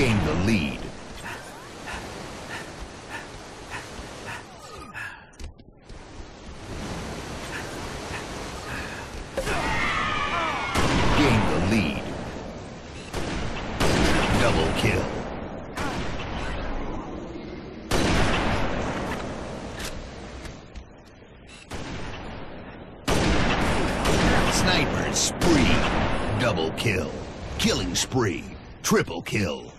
gained the lead. Gained the lead. Double kill. Sniper spree. Double kill. Killing spree. Triple kill.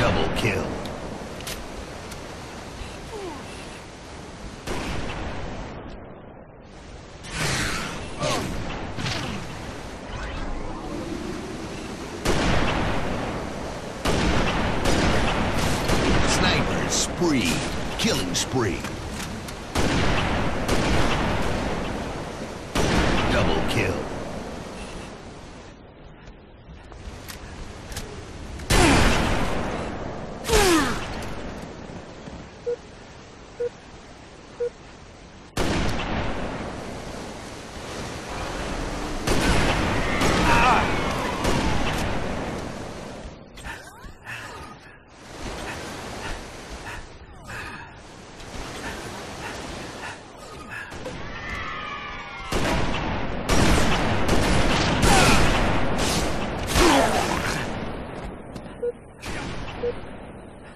Double kill. Sniper spree. Killing spree. Double kill.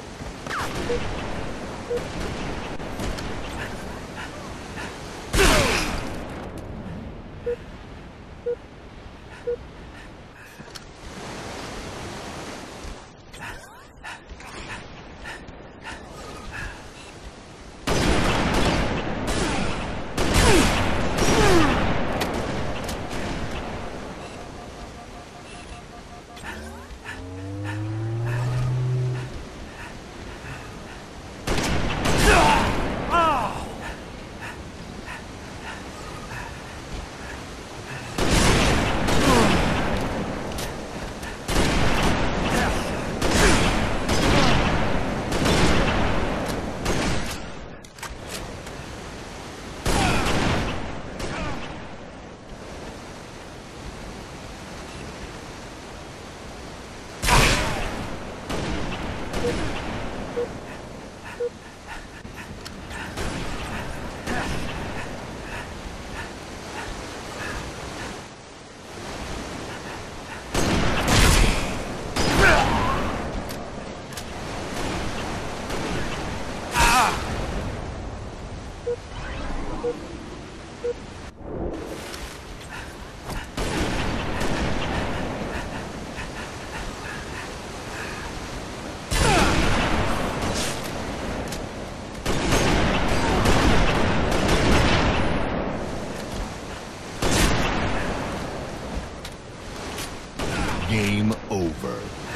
Thank you. Game over.